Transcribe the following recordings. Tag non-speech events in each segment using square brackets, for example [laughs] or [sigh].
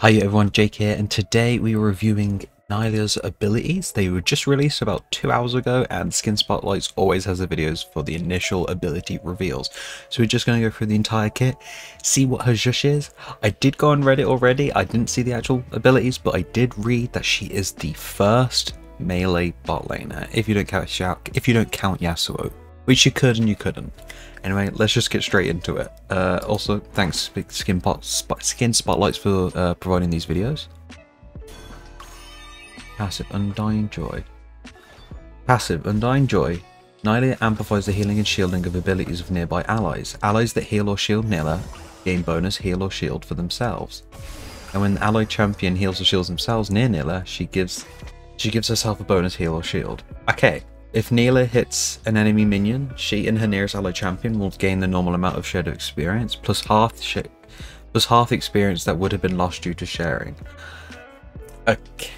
Hi everyone, Jake here, and today we are reviewing Nilah's abilities. They were just released about two hours ago, and Skin Spotlights always has the videos for the initial ability reveals. So we're just going to go through the entire kit, see what her Zhush is. I did go on Reddit already, I didn't see the actual abilities, but I did read that she is the first melee bot laner, if you don't count, if you don't count Yasuo, which you could and you couldn't. Anyway, let's just get straight into it. Uh, also, thanks Skin, Pot, Spot, Skin Spotlights for uh, providing these videos. Passive Undying Joy. Passive Undying Joy. Nilah amplifies the healing and shielding of abilities of nearby allies. Allies that heal or shield Nilah gain bonus heal or shield for themselves. And when the allied champion heals or shields themselves near Nilah, she gives she gives herself a bonus heal or shield. Okay, if Nilah hits an enemy minion, she and her nearest ally champion will gain the normal amount of shared experience, plus half plus half experience that would have been lost due to sharing. Okay.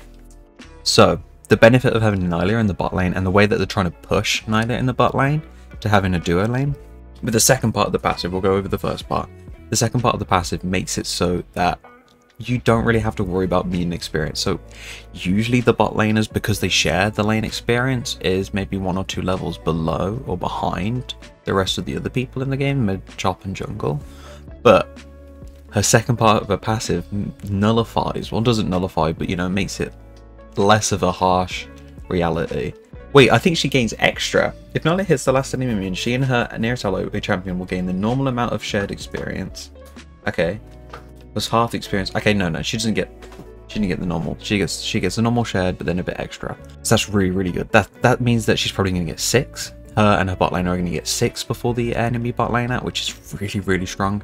So, the benefit of having Nilah in the bot lane and the way that they're trying to push Nilah in the bot lane to having a duo lane. With the second part of the passive, we'll go over the first part. The second part of the passive makes it so that you don't really have to worry about minion experience. So usually the bot laners, because they share the lane experience, is maybe one or two levels below or behind the rest of the other people in the game, mid, chop, and jungle. But her second part of her passive nullifies, well doesn't nullify, but you know, makes it less of a harsh reality. Wait, I think she gains extra. If Nala hits the last enemy minion, she and her nearest ally champion will gain the normal amount of shared experience. Okay, was half the experience. Okay, no, no, she doesn't get she didn't get the normal. She gets she gets the normal shared, but then a bit extra. So that's really, really good. That that means that she's probably gonna get six. Her and her bot lane are gonna get six before the enemy bot lane out, which is really, really strong.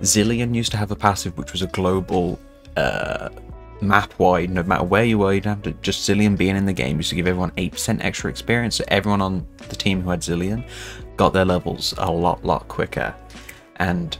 Zilean used to have a passive which was a global uh map wide, no matter where you were, you'd have to just Zilean being in the game used to give everyone 8% extra experience. So everyone on the team who had Zilean got their levels a lot, lot quicker. And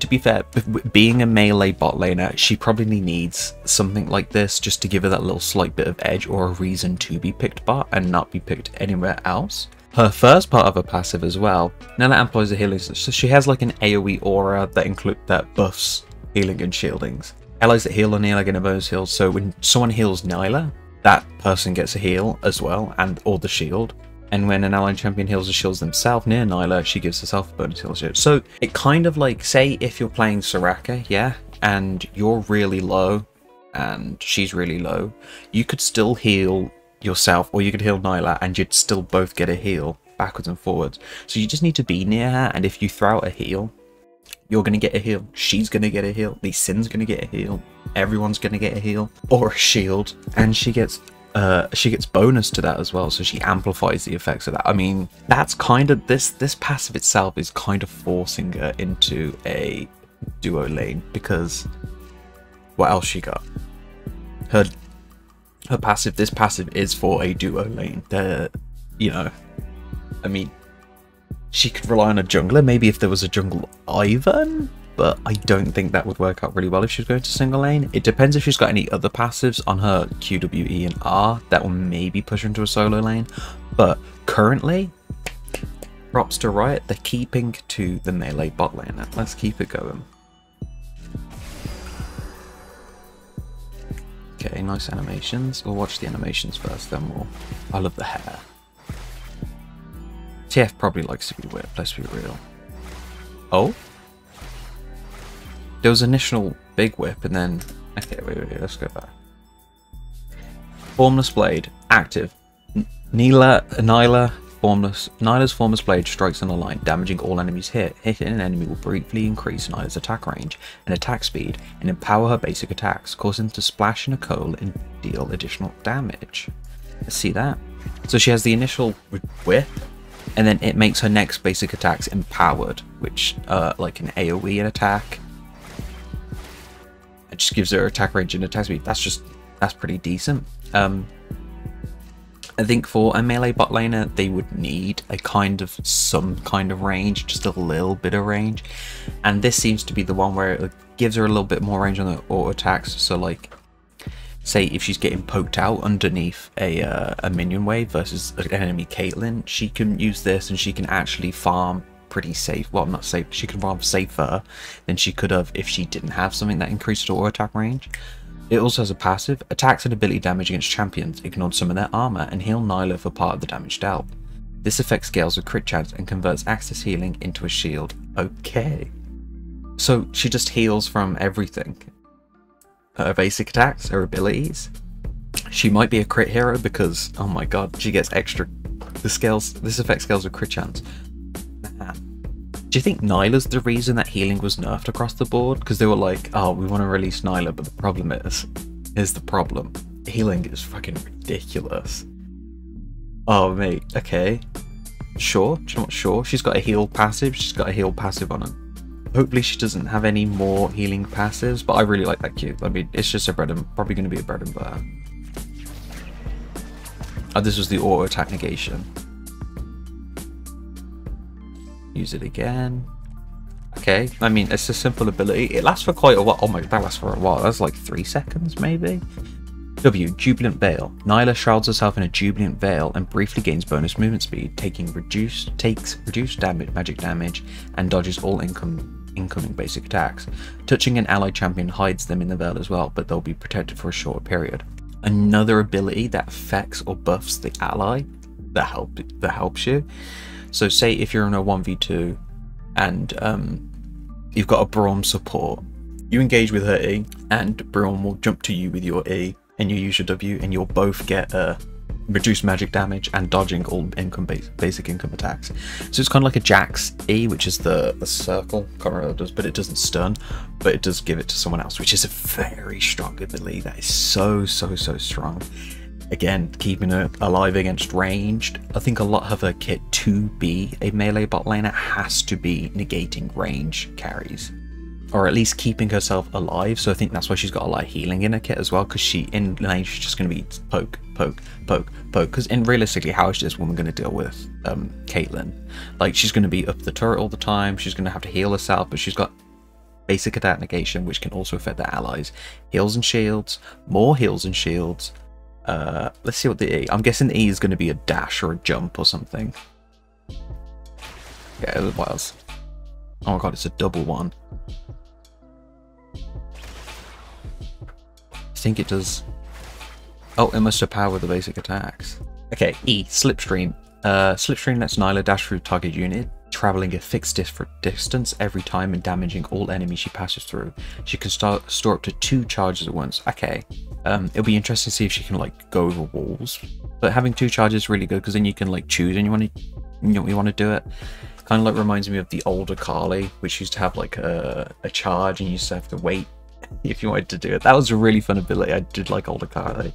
to be fair, being a melee bot laner, she probably needs something like this just to give her that little slight bit of edge or a reason to be picked bot and not be picked anywhere else. Her first part of her passive as well, Nella employs the healing, so she has like an AoE aura that include that buffs healing and shieldings. Allies that heal on Nilah get a bonus heal, so when someone heals Nilah, that person gets a heal as well, and or the shield and when an allied champion heals or shields themselves near Nilah, she gives herself a bonus heal shield. So it kind of like, say if you're playing Soraka, yeah, and you're really low, and she's really low, you could still heal yourself, or you could heal Nilah, and you'd still both get a heal backwards and forwards. So you just need to be near her, and if you throw out a heal, you're going to get a heal. She's going to get a heal. Lee Sin's going to get a heal. Everyone's going to get a heal. Or a shield. And she gets uh, she gets bonus to that as well, so she amplifies the effects of that. I mean, that's kind of this this passive itself is kind of forcing her into a duo lane because what else she got? Her her passive. This passive is for a duo lane. The you know, I mean, she could rely on a jungler. Maybe if there was a jungle Ivern, but I don't think that would work out really well if she's going to single lane. It depends if she's got any other passives on her QWE and R that will maybe push her into a solo lane, but currently, props to Riot, they're keeping to the melee bot lane. Let's keep it going. Okay, nice animations. We'll watch the animations first, then we'll... I love the hair. TF probably likes to be whipped, let's be real. Oh? There was initial big whip and then... Okay, wait, wait, wait, let's go back. Formless Blade, active. Nilah, Nilah, Formless, Nilah's Formless Blade strikes on a line, damaging all enemies hit. Hitting an enemy will briefly increase Nilah's attack range and attack speed and empower her basic attacks, causing them to splash in a coal and deal additional damage. Let's see that. So she has the initial whip, and then it makes her next basic attacks empowered, which uh, like an AoE attack, it just gives her attack range and attack speed. That's just that's pretty decent. Um, I think for a melee bot laner, they would need a kind of some kind of range, just a little bit of range. And this seems to be the one where it gives her a little bit more range on the auto attacks. So like, say if she's getting poked out underneath a, uh, a minion wave versus an enemy Caitlyn, she can use this and she can actually farm pretty safe. Well, not safe. She could farm safer than she could have if she didn't have something that increased her attack range. It also has a passive, attacks and ability damage against champions, ignored some of their armor, and heal Nilah for part of the damage dealt. This effect scales with crit chance and converts access healing into a shield. Okay. So she just heals from everything. Her basic attacks, her abilities. She might be a crit hero because, oh my god, she gets extra. The scales, this effect scales with crit chance. Do you think Nilah's the reason that healing was nerfed across the board? Because they were like, oh, we want to release Nilah, but the problem is, here's the problem. Healing is fucking ridiculous. Oh, mate, okay. Sure, you know what, sure. She's got a heal passive, she's got a heal passive on her. Hopefully she doesn't have any more healing passives, but I really like that cube. I mean, it's just a bread and, probably going to be a bread and butter. Oh, this was the auto attack negation. Use it again. Okay, I mean, it's a simple ability. It lasts for quite a while. Oh my, god, that lasts for a while. That's like three seconds, maybe? W, Jubilant Veil. Nilah shrouds herself in a Jubilant Veil and briefly gains bonus movement speed, taking reduced takes reduced damage, magic damage, and dodges all income, incoming basic attacks. Touching an allied champion hides them in the Veil as well, but they'll be protected for a short period. Another ability that affects or buffs the ally that help that helps you. So say if you're in a 1v2 and um, you've got a Braum support, you engage with her E and Braum will jump to you with your E and you use your W and you'll both get a uh, reduced magic damage and dodging all income base, basic income attacks. So it's kind of like a Jax E, which is the, the circle, can't remember does, but it doesn't stun, but it does give it to someone else, which is a very strong ability. That is so, so, so strong. Again, keeping her alive against ranged. I think a lot of her kit to be a melee bot laner has to be negating range carries or at least keeping herself alive. So I think that's why she's got a lot of healing in her kit as well, because she in lane she's just going to be poke, poke, poke, poke. Because in realistically, how is this woman going to deal with um, Caitlyn? Like she's going to be up the turret all the time. She's going to have to heal herself, but she's got basic attack negation, which can also affect their allies. Heals and shields, more heals and shields. Uh, let's see what the E. I'm guessing E is going to be a dash or a jump or something. Yeah, what else? Oh my god, it's a double one. I think it does... Oh, it must have power the basic attacks. Okay, E, Slipstream. Uh, Slipstream lets Nilah dash through target unit, traveling a fixed distance every time and damaging all enemies she passes through. She can start, store up to two charges at once. Okay, um, it'll be interesting to see if she can like go over walls. But having two charges is really good because then you can like choose and you want to, you know, you want to do it. Kind of like reminds me of the older Carly, which used to have like a, a charge and you used to have to wait [laughs] if you wanted to do it. That was a really fun ability. I did like older Kali.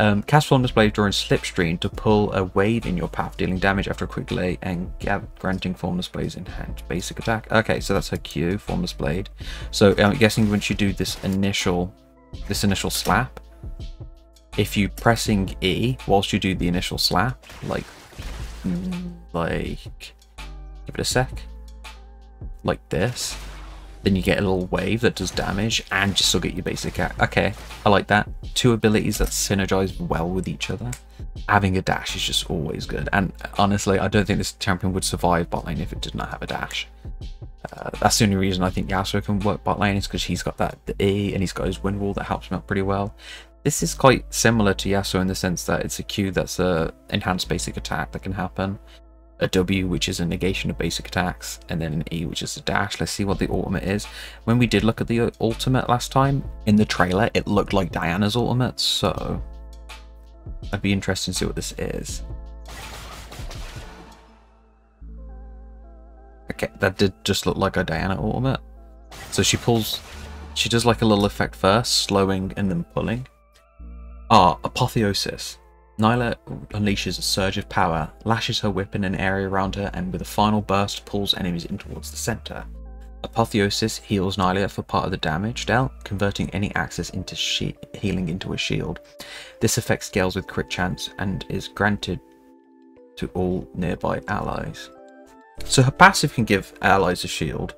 Um, cast Formless Blade during Slipstream to pull a wave in your path, dealing damage after a quick delay and granting Formless Blade's enhanced basic attack. Okay, so that's her Q, Formless Blade. So I'm guessing once you do this initial, this initial slap, if you pressing E whilst you do the initial slap, like, like, give it a sec, like this, then you get a little wave that does damage and you still get your basic attack. Okay, I like that. Two abilities that synergize well with each other. Having a dash is just always good. And honestly, I don't think this champion would survive bot lane if it did not have a dash. Uh, that's the only reason I think Yasuo can work bot lane is because he's got that the E and he's got his wind wall that helps him out pretty well. This is quite similar to Yasuo in the sense that it's a Q that's a enhanced basic attack that can happen a W, which is a negation of basic attacks, and then an E, which is a dash. Let's see what the ultimate is. When we did look at the ultimate last time, in the trailer, it looked like Diana's ultimate, so I'd be interested to see what this is. Okay, that did just look like a Diana ultimate. So she pulls, she does like a little effect first, slowing and then pulling. Ah, Apotheosis. Nilah unleashes a surge of power, lashes her whip in an area around her, and with a final burst pulls enemies in towards the center. Apotheosis heals Nilah for part of the damage dealt, converting any access into healing into a shield. This effect scales with crit chance and is granted to all nearby allies. So her passive can give allies a shield.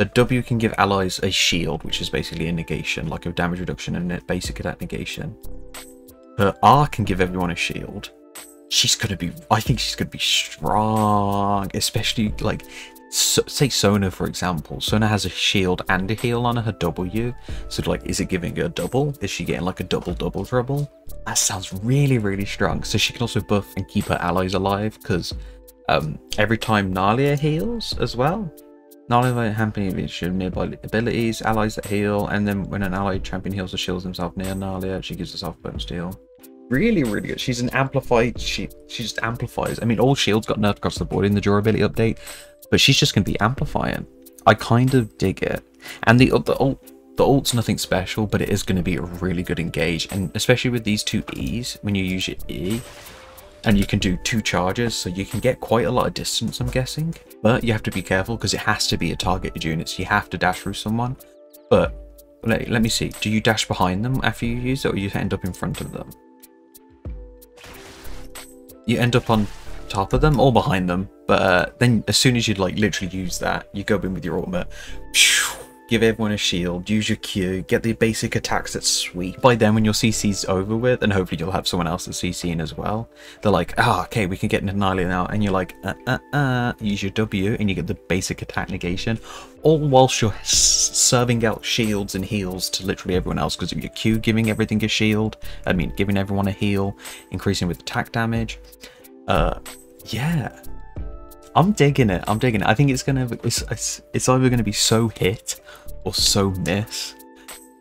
A W can give allies a shield, which is basically a negation, like a damage reduction and a basic attack negation her R can give everyone a shield. She's gonna be, I think she's gonna be strong, especially like so, say Sona for example. Sona has a shield and a heal on her W. So like, is it giving her a double? Is she getting like a double double trouble? That sounds really really strong. So she can also buff and keep her allies alive because um, every time Nalia heals as well. Nalia Narlia champion should nearby abilities, allies that heal, and then when an allied champion heals or shields himself near Narlia, she gives herself bonus to heal really, really good. She's an amplified. She she just amplifies. I mean, all shields got nerfed across the board in the durability update, but she's just going to be amplifying. I kind of dig it. And the the ult the ult's nothing special, but it is going to be a really good engage, and especially with these two E's when you use your E. And you can do two charges, so you can get quite a lot of distance, I'm guessing. But you have to be careful because it has to be a targeted unit, so you have to dash through someone. But let, let me see, do you dash behind them after you use it, or you end up in front of them? You end up on top of them or behind them. But uh, then as soon as you like literally use that, you go in with your ultimate, give everyone a shield, use your Q, get the basic attacks that sweep. By then when your CC's over with, and hopefully you'll have someone else that's CCing as well, they're like, ah, oh, okay, we can get an Annihilate now. And you're like, uh, uh, uh, use your W and you get the basic attack negation. All whilst you're serving out shields and heals to literally everyone else because of your Q giving everything a shield. I mean, giving everyone a heal, increasing with attack damage. Uh, yeah. I'm digging it. I'm digging it. I think it's gonna. It's, it's, it's either gonna be so hit or so miss.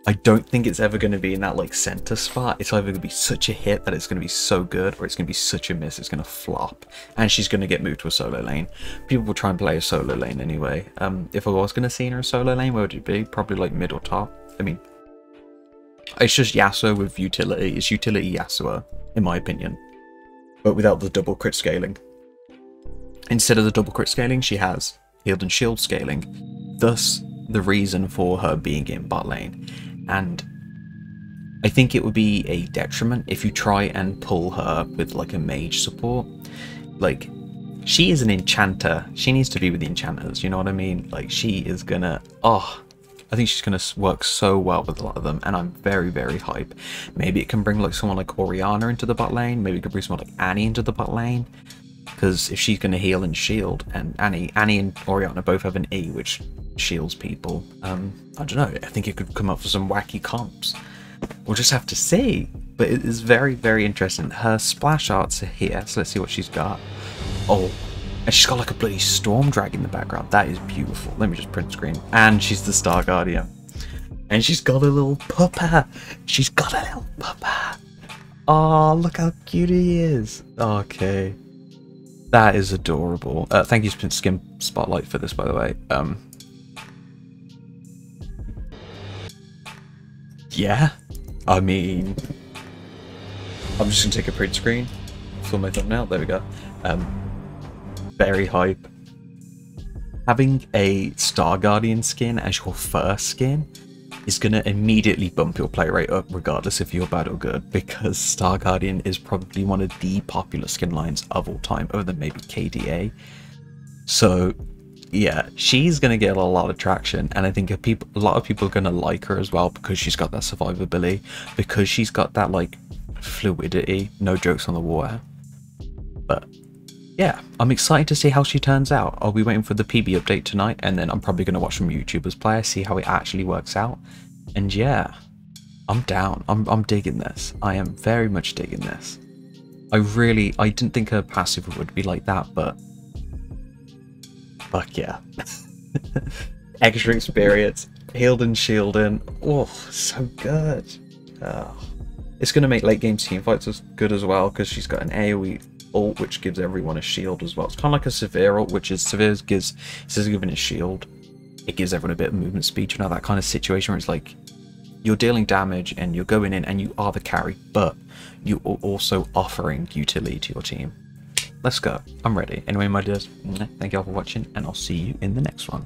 I don't think it's ever going to be in that like center spot. It's either to be such a hit that it's going to be so good, or it's going to be such a miss. It's going to flop, and she's going to get moved to a solo lane. People will try and play a solo lane anyway. Um, if I was going to see her a solo lane, where would it be? Probably like mid or top. I mean, it's just Yasuo with utility. It's utility Yasuo, in my opinion, but without the double crit scaling. Instead of the double crit scaling, she has healed and shield scaling. Thus, the reason for her being in bot lane. And I think it would be a detriment if you try and pull her with like a mage support. Like, she is an enchanter. She needs to be with the enchanters, you know what I mean? Like, she is gonna... Oh, I think she's going to work so well with a lot of them, and I'm very, very hype. Maybe it can bring like someone like Orianna into the bot lane. Maybe it can bring someone like Annie into the bot lane. Because if she's going to heal and shield, and Annie, Annie and Orianna both have an E, which shields people. Um, I don't know. I think it could come up for some wacky comps. We'll just have to see. But it is very, very interesting. Her splash arts are here, so let's see what she's got. Oh, and she's got like a bloody storm dragon in the background. That is beautiful. Let me just print screen. And she's the Star Guardian. And she's got a little puppa. She's got a little puppa. Oh, look how cute he is. Okay. That is adorable. Uh, thank you, Skin Spotlight, for this, by the way. Um, yeah, I mean, I'm just gonna take a print screen for my thumbnail. There we go. Um, very hype. Having a Star Guardian skin as your first skin is going to immediately bump your play rate up regardless if you're bad or good because Star Guardian is probably one of the popular skin lines of all time other than maybe KDA. So yeah, she's going to get a lot of traction, and I think a, a lot of people are going to like her as well because she's got that survivability, because she's got that like fluidity. No jokes on the water, but yeah, I'm excited to see how she turns out. I'll be waiting for the PB update tonight, and then I'm probably going to watch some YouTubers play, see how it actually works out, and yeah, I'm down. I'm I'm digging this. I am very much digging this. I really, I didn't think her passive would be like that, but Fuck yeah. [laughs] Extra experience. Healed and shielding. Oh, so good. Oh. It's going to make late game team fights as good as well because she's got an AoE ult which gives everyone a shield as well. It's kind of like a Sivir ult, which is Sivir gives, instead of giving a shield, it gives everyone a bit of movement speed. You know, that kind of situation where it's like you're dealing damage and you're going in and you are the carry, but you are also offering utility to your team let's go. I'm ready. Anyway, my dears, thank you all for watching, and I'll see you in the next one.